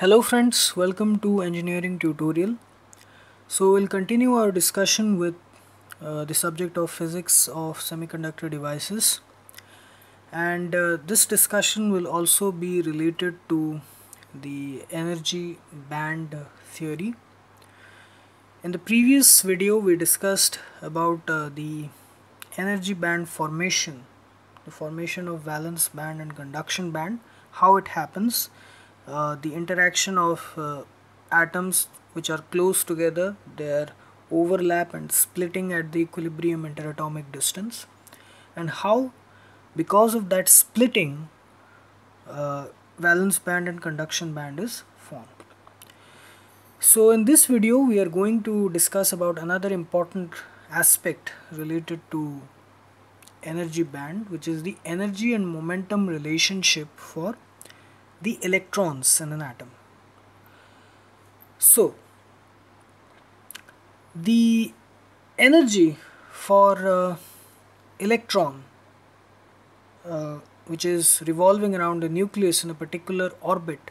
Hello friends, welcome to engineering tutorial. So we'll continue our discussion with uh, the subject of physics of semiconductor devices and uh, this discussion will also be related to the energy band theory. In the previous video we discussed about uh, the energy band formation, the formation of valence band and conduction band, how it happens uh, the interaction of uh, atoms which are close together their overlap and splitting at the equilibrium interatomic distance. And how because of that splitting uh, valence band and conduction band is formed. So in this video we are going to discuss about another important aspect related to energy band which is the energy and momentum relationship for the electrons in an atom. So, the energy for uh, electron uh, which is revolving around the nucleus in a particular orbit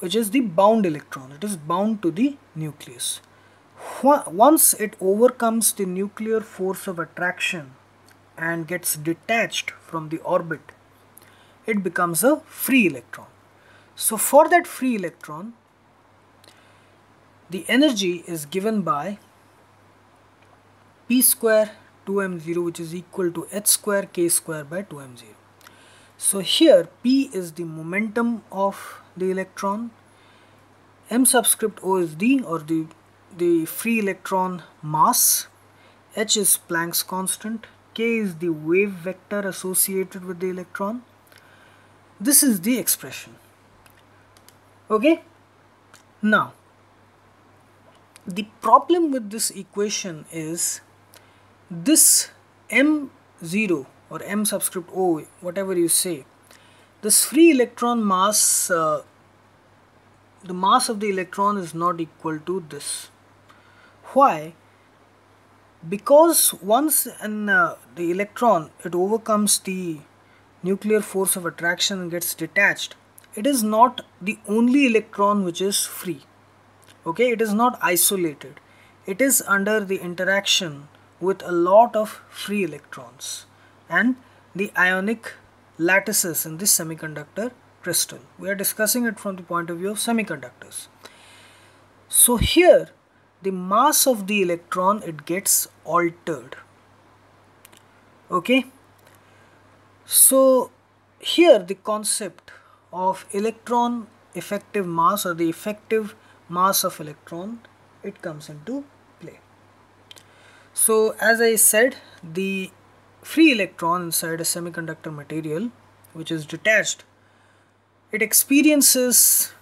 which is the bound electron it is bound to the nucleus once it overcomes the nuclear force of attraction and gets detached from the orbit it becomes a free electron. So for that free electron, the energy is given by p square 2m0 which is equal to h square k square by 2m0. So here p is the momentum of the electron, m subscript o is the or the, the free electron mass, h is Planck's constant, k is the wave vector associated with the electron this is the expression. Okay? Now the problem with this equation is this m0 or m subscript o whatever you say this free electron mass uh, the mass of the electron is not equal to this. Why? Because once in uh, the electron it overcomes the nuclear force of attraction gets detached, it is not the only electron which is free. Okay, it is not isolated. It is under the interaction with a lot of free electrons and the ionic lattices in this semiconductor crystal. We are discussing it from the point of view of semiconductors. So here the mass of the electron it gets altered. Okay so here the concept of electron effective mass or the effective mass of electron it comes into play. So as I said the free electron inside a semiconductor material which is detached it experiences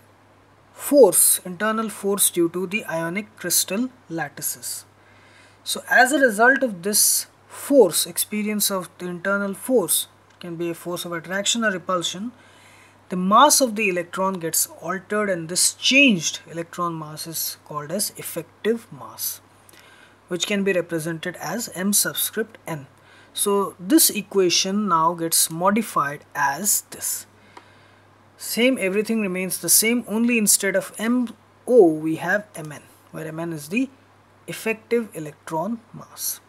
force internal force due to the ionic crystal lattices. So as a result of this force experience of the internal force can be a force of attraction or repulsion the mass of the electron gets altered and this changed electron mass is called as effective mass which can be represented as m subscript n. So this equation now gets modified as this. Same everything remains the same only instead of mo we have mn where mn is the effective electron mass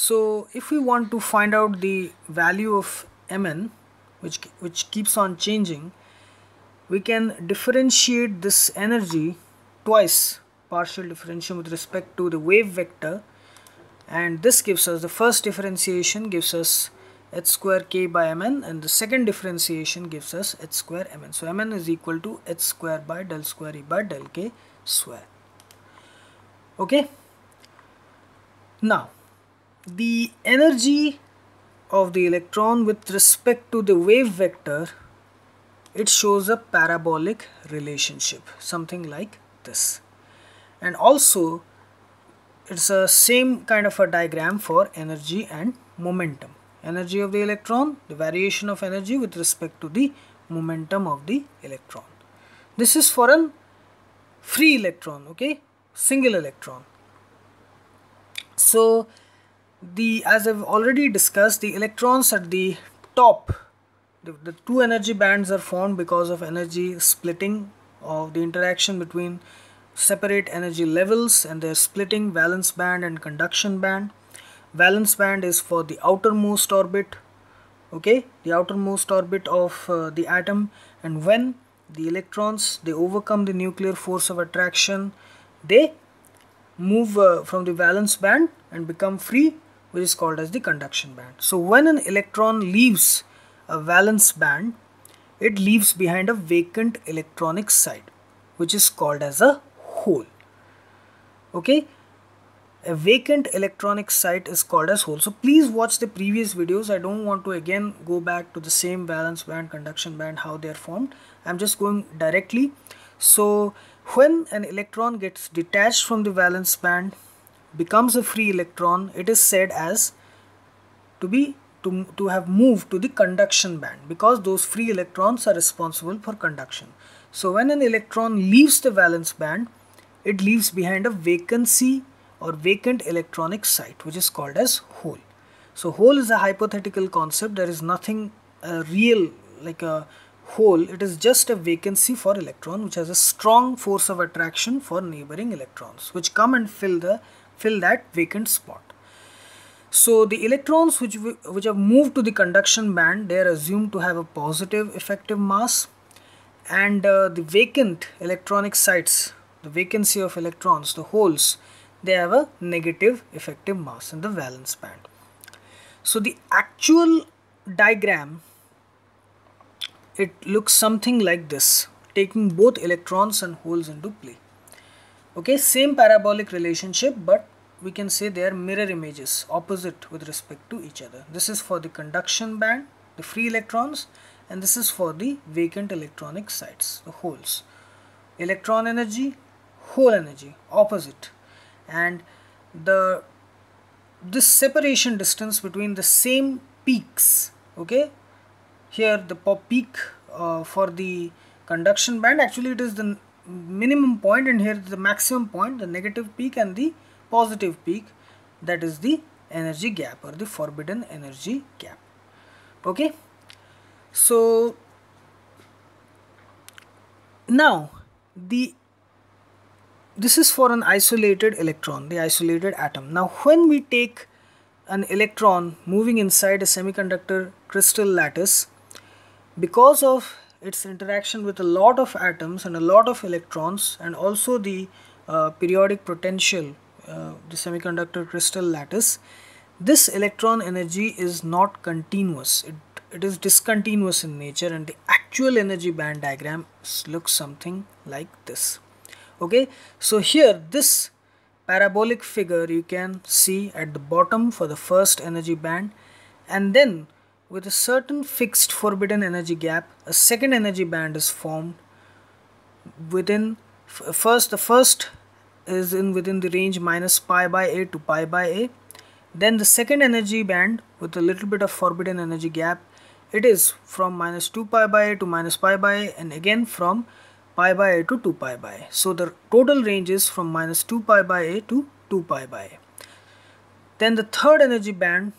so if we want to find out the value of Mn which, which keeps on changing we can differentiate this energy twice partial differentiation with respect to the wave vector and this gives us the first differentiation gives us h square k by mn and the second differentiation gives us h square mn. So mn is equal to h square by del square e by del k square. Okay. Now the energy of the electron with respect to the wave vector it shows a parabolic relationship something like this. And also it's a same kind of a diagram for energy and momentum. Energy of the electron the variation of energy with respect to the momentum of the electron. This is for an free electron okay? Single electron. So the as I've already discussed the electrons at the top the, the two energy bands are formed because of energy splitting of the interaction between separate energy levels and their splitting valence band and conduction band. Valence band is for the outermost orbit okay? The outermost orbit of uh, the atom. And when the electrons they overcome the nuclear force of attraction they move uh, from the valence band and become free which is called as the conduction band. So when an electron leaves a valence band it leaves behind a vacant electronic site which is called as a hole. Okay? A vacant electronic site is called as hole. So please watch the previous videos. I don't want to again go back to the same valence band conduction band how they are formed. I'm just going directly. So when an electron gets detached from the valence band becomes a free electron it is said as to be to, to have moved to the conduction band because those free electrons are responsible for conduction so when an electron leaves the valence band it leaves behind a vacancy or vacant electronic site which is called as hole. So hole is a hypothetical concept there is nothing uh, real like a hole it is just a vacancy for electron which has a strong force of attraction for neighboring electrons which come and fill the fill that vacant spot. So the electrons which which have moved to the conduction band they are assumed to have a positive effective mass and uh, the vacant electronic sites the vacancy of electrons the holes they have a negative effective mass in the valence band so the actual diagram it looks something like this taking both electrons and holes into play okay same parabolic relationship but we can say they are mirror images opposite with respect to each other. This is for the conduction band the free electrons and this is for the vacant electronic sites the holes. Electron energy hole energy opposite. And the this separation distance between the same peaks okay? Here the peak uh, for the conduction band actually it is the minimum point and here the maximum point the negative peak and the positive peak. That is the energy gap or the forbidden energy gap. Okay? So now the this is for an isolated electron, the isolated atom. Now when we take an electron moving inside a semiconductor crystal lattice, because of its interaction with a lot of atoms and a lot of electrons and also the uh, periodic potential, uh, the semiconductor crystal lattice, this electron energy is not continuous. It, it is discontinuous in nature and the actual energy band diagram looks something like this. Okay? So here this parabolic figure you can see at the bottom for the first energy band and then with a certain fixed forbidden energy gap a second energy band is formed within first the first is in within the range minus pi by a to pi by a then the second energy band with a little bit of forbidden energy gap it is from minus 2 pi by a to minus pi by a and again from pi by a to 2 pi by a. So the total range is from minus 2 pi by a to 2 pi by a. Then the third energy band,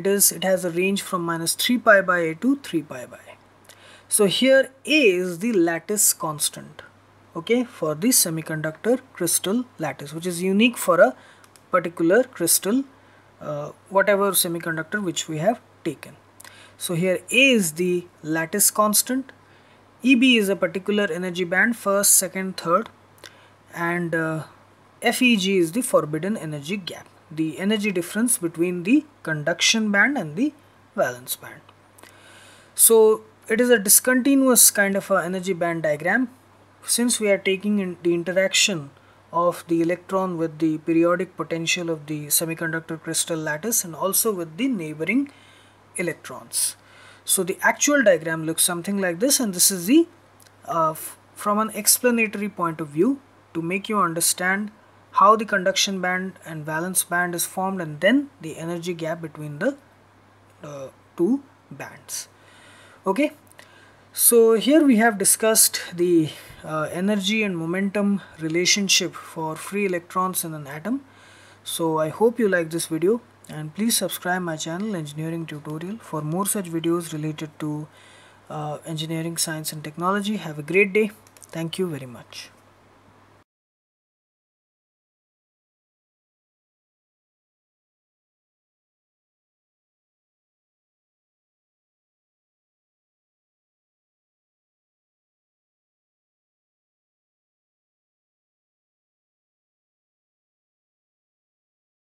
it is it has a range from minus 3 pi by a to 3 pi by a. So here A is the lattice constant okay for the semiconductor crystal lattice which is unique for a particular crystal uh, whatever semiconductor which we have taken. So here A is the lattice constant EB is a particular energy band first, second, third and uh, FEG is the forbidden energy gap the energy difference between the conduction band and the valence band. So it is a discontinuous kind of a energy band diagram since we are taking in the interaction of the electron with the periodic potential of the semiconductor crystal lattice and also with the neighboring electrons. So the actual diagram looks something like this and this is the uh, from an explanatory point of view to make you understand how the conduction band and valence band is formed and then the energy gap between the uh, two bands. Okay. So here we have discussed the uh, energy and momentum relationship for free electrons in an atom. So I hope you like this video. and please subscribe my channel engineering tutorial for more such videos related to uh, engineering science and technology have a great day thank you very much